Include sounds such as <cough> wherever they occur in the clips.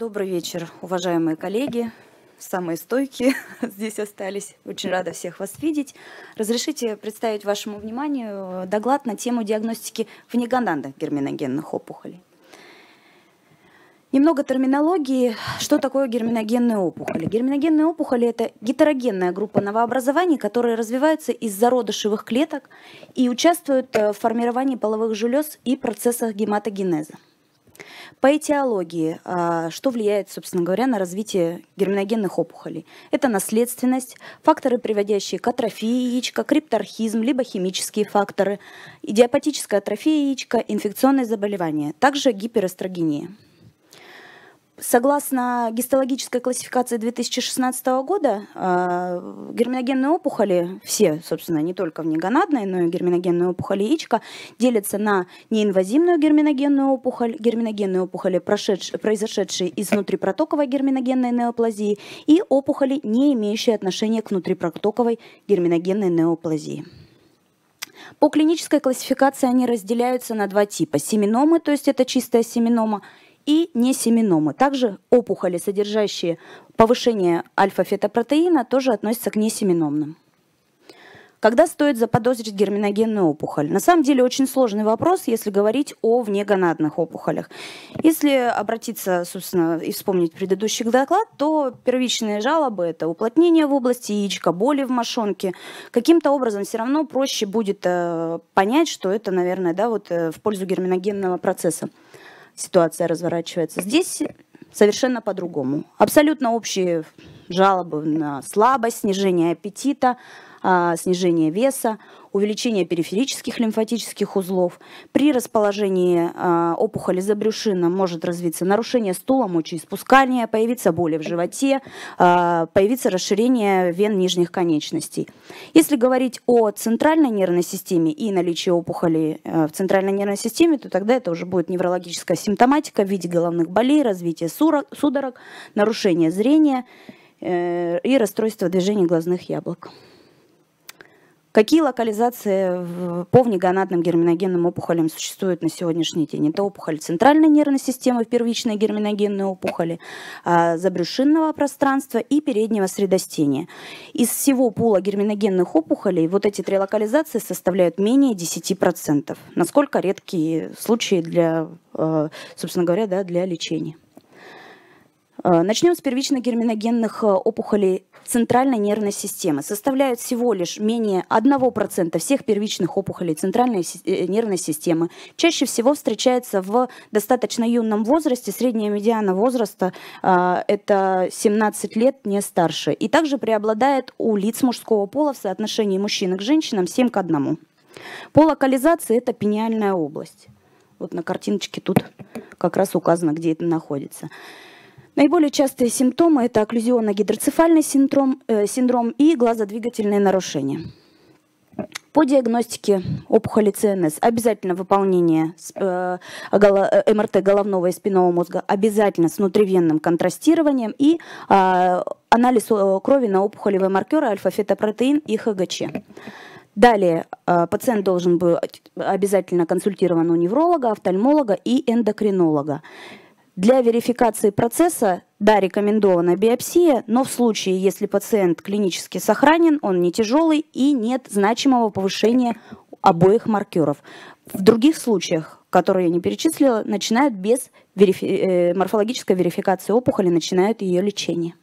Добрый вечер, уважаемые коллеги, самые стойкие <laughs> здесь остались. Очень рада всех вас видеть. Разрешите представить вашему вниманию доклад на тему диагностики внегонадных герминогенных опухолей. Немного терминологии. Что такое герминогенные опухоли? Герминогенные опухоли – это гетерогенная группа новообразований, которые развиваются из зародышевых клеток и участвуют э, в формировании половых желез и процессах гематогенеза. По этиологии, а, что влияет, собственно говоря, на развитие герминогенных опухолей? Это наследственность, факторы, приводящие к атрофии яичка, крипторхизм, либо химические факторы, идиопатическая атрофия яичка, инфекционные заболевания, также гиперэстрогения. Согласно гистологической классификации 2016 года, э, герминогенные опухоли, все, собственно, не только внегонадные, но и герминогенные опухоли яичка, делятся на неинвазивную герминогенную опухоль, герминогенные опухоли, произошедшие из внутрипротоковой герминогенной неоплазии, и опухоли, не имеющие отношения к внутрипротоковой герминогенной неоплазии. По клинической классификации они разделяются на два типа. Семеномы, то есть это чистая семенома, и несеминомы. Также опухоли, содержащие повышение альфа-фетопротеина, тоже относятся к несеминомным. Когда стоит заподозрить герминогенную опухоль? На самом деле очень сложный вопрос, если говорить о внегонадных опухолях. Если обратиться, собственно, и вспомнить предыдущий доклад, то первичные жалобы – это уплотнение в области яичка, боли в мошонке. Каким-то образом все равно проще будет э, понять, что это, наверное, да, вот, э, в пользу герминогенного процесса ситуация разворачивается. Здесь совершенно по-другому. Абсолютно общие жалобы на слабость, снижение аппетита, снижение веса, увеличение периферических лимфатических узлов. При расположении а, опухоли за брюшином может развиться нарушение стула, мочеиспускания, появиться боли в животе, а, появиться расширение вен нижних конечностей. Если говорить о центральной нервной системе и наличии опухоли в центральной нервной системе, то тогда это уже будет неврологическая симптоматика в виде головных болей, развитие судорог, нарушение зрения э, и расстройство движения глазных яблок. Какие локализации по внегонадным герминогенным опухолям существуют на сегодняшний день? Это опухоль центральной нервной системы, первичные герминогенные опухоли, а, забрюшинного пространства и переднего средостения. Из всего пула герминогенных опухолей вот эти три локализации составляют менее 10%. Насколько редкие случаи для, а, собственно говоря, да, для лечения. А, начнем с первичных герминогенных опухолей центральной нервной системы составляют всего лишь менее 1% всех первичных опухолей центральной э, нервной системы. Чаще всего встречается в достаточно юном возрасте, средняя медиана возраста э, это 17 лет, не старше. И также преобладает у лиц мужского пола в соотношении мужчин к женщинам 7 к 1. По локализации это пениальная область. Вот на картиночке тут как раз указано, где это находится. Наиболее частые симптомы – это окклюзионно-гидроцефальный синдром, э, синдром и глазодвигательные нарушения. По диагностике опухоли ЦНС обязательно выполнение э, э, МРТ головного и спинного мозга, обязательно с внутривенным контрастированием и э, анализ крови на опухолевые маркеры альфа-фетопротеин и ХГЧ. Далее э, пациент должен быть обязательно консультирован у невролога, офтальмолога и эндокринолога. Для верификации процесса, да, рекомендована биопсия, но в случае, если пациент клинически сохранен, он не тяжелый и нет значимого повышения обоих маркеров. В других случаях, которые я не перечислила, начинают без верифи э, морфологической верификации опухоли, начинают ее лечение.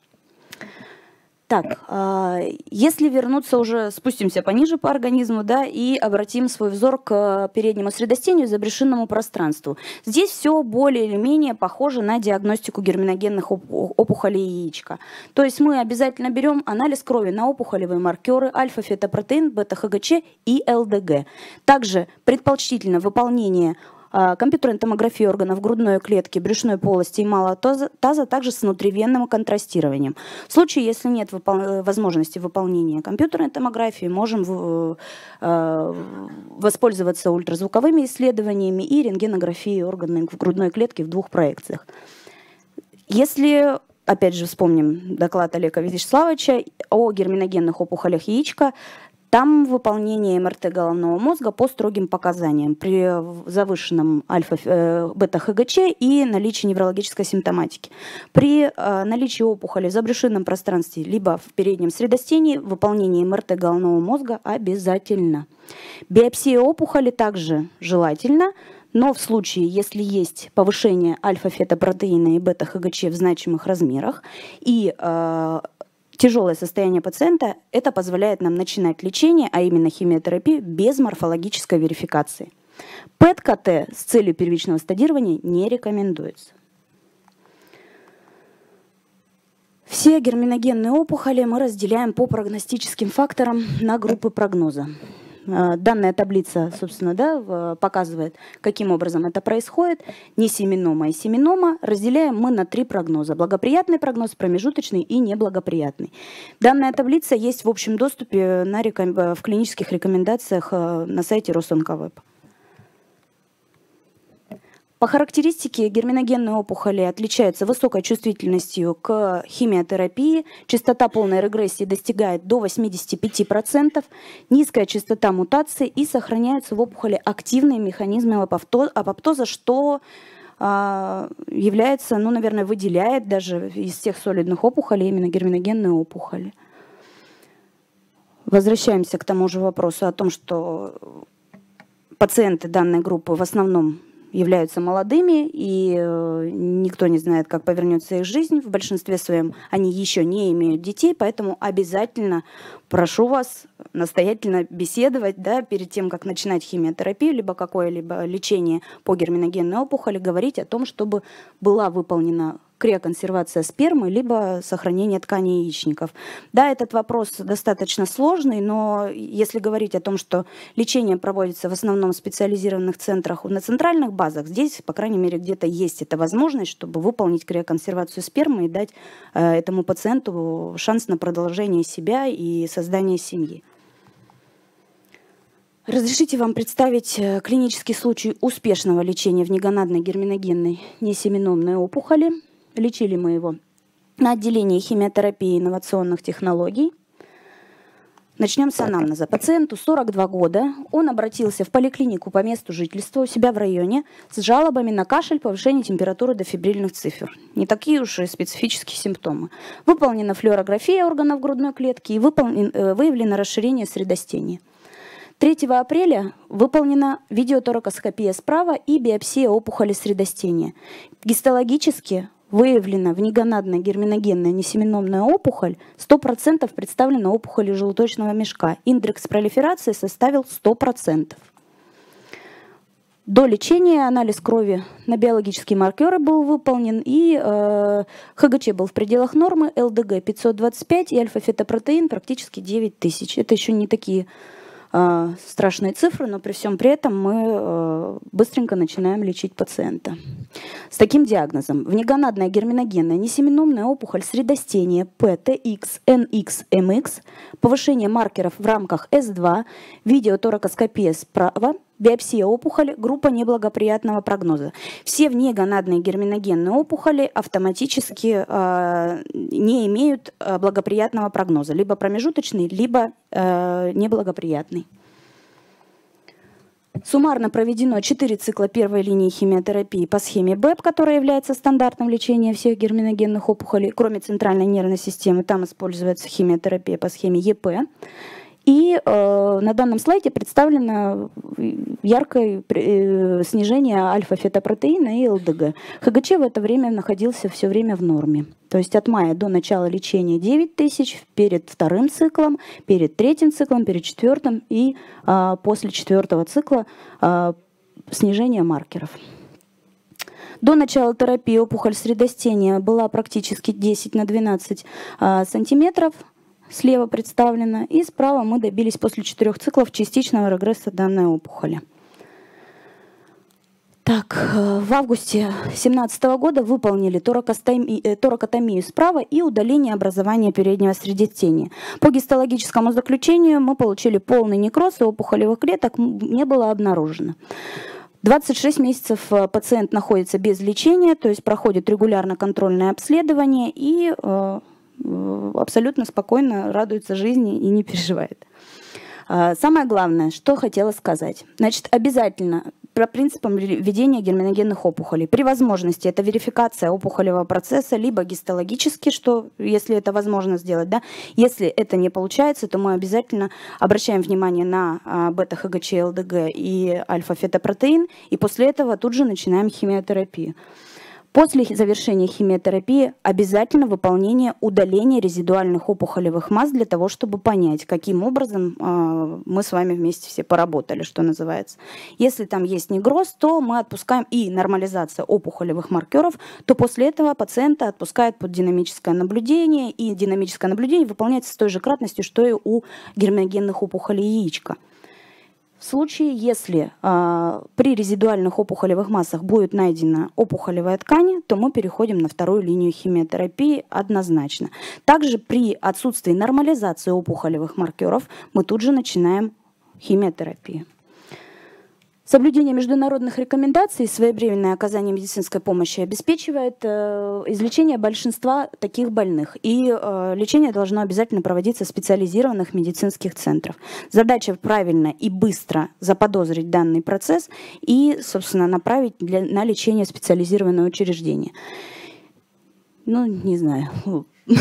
Так, а, если вернуться уже, спустимся пониже по организму, да, и обратим свой взор к переднему средостению, забрешенному пространству. Здесь все более или менее похоже на диагностику герминогенных опухолей яичка. То есть мы обязательно берем анализ крови на опухолевые маркеры альфа-фетопротеин, бета-ХГЧ и ЛДГ. Также предпочтительно выполнение а, компьютерной томографии органов грудной клетки, брюшной полости и малого таза, таза также с внутривенным контрастированием. В случае, если нет выпол- возможности выполнения компьютерной томографии, можем в, э, воспользоваться ультразвуковыми исследованиями и рентгенографией органов грудной клетки в двух проекциях. Если опять же вспомним доклад Олега Вячеславовича о герминогенных опухолях яичка, Там выполнение МРТ головного мозга по строгим показаниям при завышенном альфа-бета-ХГЧ э, и наличии неврологической симптоматики. При э, наличии опухоли в забрюшинном пространстве либо в переднем средостении выполнение МРТ головного мозга обязательно. Биопсия опухоли также желательно, но в случае, если есть повышение альфа-фетопротеина и бета-ХГЧ в значимых размерах и э, тяжелое состояние пациента, это позволяет нам начинать лечение, а именно химиотерапию, без морфологической верификации. ПЭТ-КТ с целью первичного стадирования не рекомендуется. Все герминогенные опухоли мы разделяем по прогностическим факторам на группы прогноза. Э, данная таблица, собственно, да, показывает, каким образом это происходит. Не семенома и семенома разделяем мы на три прогноза. Благоприятный прогноз, промежуточный и неблагоприятный. Данная таблица есть в общем доступе на, в клинических рекомендациях э, на сайте Росонковеб. По характеристике герминогенные опухоли отличаются высокой чувствительностью к химиотерапии, частота полной регрессии достигает до 85%, низкая частота мутаций и сохраняются в опухоли активные механизмы апоптоза, что а, является, ну, наверное, выделяет даже из всех солидных опухолей именно герминогенные опухоли. Возвращаемся к тому же вопросу о том, что пациенты данной группы в основном являются молодыми, и э, никто не знает, как повернется их жизнь. В большинстве своем они еще не имеют детей, поэтому обязательно прошу вас настоятельно беседовать да, перед тем, как начинать химиотерапию, либо какое-либо лечение по герминогенной опухоли, говорить о том, чтобы была выполнена криоконсервация спермы, либо сохранение тканей яичников. Да, этот вопрос достаточно сложный, но если говорить о том, что лечение проводится в основном в специализированных центрах на центральных базах, здесь, по крайней мере, где-то есть эта возможность, чтобы выполнить криоконсервацию спермы и дать э, этому пациенту шанс на продолжение себя и создание семьи. Разрешите вам представить э, клинический случай успешного лечения внегонадной герминогенной несеменомной опухоли – Лечили мы его на отделении химиотерапии и инновационных технологий. Начнем с анамнеза. Пациенту 42 года. Он обратился в поликлинику по месту жительства у себя в районе с жалобами на кашель, повышение температуры до фибрильных цифр. Не такие уж и специфические симптомы. Выполнена флюорография органов грудной клетки и выполнен, э, выявлено расширение средостения. 3 апреля выполнена видеоторакоскопия справа и биопсия опухоли средостения. Гистологически выявлена внегонадная герминогенная несеменомная опухоль, 100% представлена опухолью желудочного мешка. Индекс пролиферации составил 100%. До лечения анализ крови на биологические маркеры был выполнен, и э, ХГЧ был в пределах нормы, ЛДГ 525 и альфа-фетопротеин практически 9000. Это еще не такие страшные цифры, но при всем при этом мы э, быстренько начинаем лечить пациента. С таким диагнозом внегонадная герминогенная несеменомная опухоль средостения ПТХ, НХ, МХ, повышение маркеров в рамках С2, видеоторакоскопия справа, биопсия опухоли, группа неблагоприятного прогноза. Все внегонадные герминогенные опухоли автоматически э, не имеют э, благоприятного прогноза, либо промежуточный, либо э, неблагоприятный. Суммарно проведено 4 цикла первой линии химиотерапии по схеме БЭП, которая является стандартным лечением всех герминогенных опухолей, кроме центральной нервной системы. Там используется химиотерапия по схеме ЕП. И э, на данном слайде представлено яркое э, снижение альфа-фетопротеина и ЛДГ. ХГЧ в это время находился все время в норме. То есть от мая до начала лечения 9 тысяч, перед вторым циклом, перед третьим циклом, перед четвертым и э, после четвертого цикла э, снижение маркеров. До начала терапии опухоль средостения была практически 10 на 12 э, сантиметров слева представлена, и справа мы добились после четырех циклов частичного регресса данной опухоли. Так, э, в августе 2017 года выполнили э, торакотомию справа и удаление образования переднего средостения. По гистологическому заключению мы получили полный некроз, и опухолевых клеток не было обнаружено. 26 месяцев э, пациент находится без лечения, то есть проходит регулярно контрольное обследование и абсолютно спокойно радуется жизни и не переживает. А, самое главное, что хотела сказать. Значит, обязательно про принципам ведения герминогенных опухолей. При возможности это верификация опухолевого процесса, либо гистологически, что если это возможно сделать, да. Если это не получается, то мы обязательно обращаем внимание на а, бета-ХГЧ, ЛДГ и альфа-фетопротеин, и после этого тут же начинаем химиотерапию. После завершения химиотерапии обязательно выполнение удаления резидуальных опухолевых масс для того, чтобы понять, каким образом э, мы с вами вместе все поработали, что называется. Если там есть негроз, то мы отпускаем и нормализация опухолевых маркеров, то после этого пациента отпускают под динамическое наблюдение, и динамическое наблюдение выполняется с той же кратностью, что и у герминогенных опухолей яичка. В случае, если э, при резидуальных опухолевых массах будет найдена опухолевая ткань, то мы переходим на вторую линию химиотерапии однозначно. Также при отсутствии нормализации опухолевых маркеров мы тут же начинаем химиотерапию. Соблюдение международных рекомендаций и своевременное оказание медицинской помощи обеспечивает э, излечение большинства таких больных. И э, лечение должно обязательно проводиться в специализированных медицинских центрах. Задача правильно и быстро заподозрить данный процесс и, собственно, направить для, на лечение специализированное учреждение. Ну, не знаю. <laughs>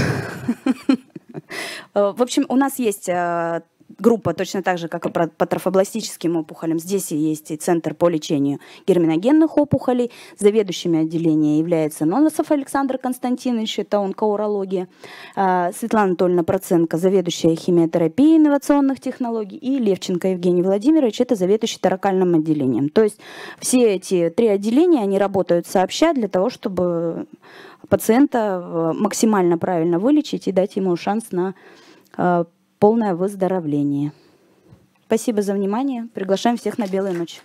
В общем, у нас есть э, группа точно так же, как и по трофобластическим опухолям. Здесь есть и центр по лечению герминогенных опухолей. Заведующими отделения является Ноносов Александр Константинович, это онкоурология. А, Светлана Анатольевна Проценко, заведующая химиотерапией инновационных технологий. И Левченко Евгений Владимирович, это заведующий таракальным отделением. То есть все эти три отделения, они работают сообща для того, чтобы пациента э, максимально правильно вылечить и дать ему шанс на э, полное выздоровление. Спасибо за внимание. Приглашаем всех на Белую ночь.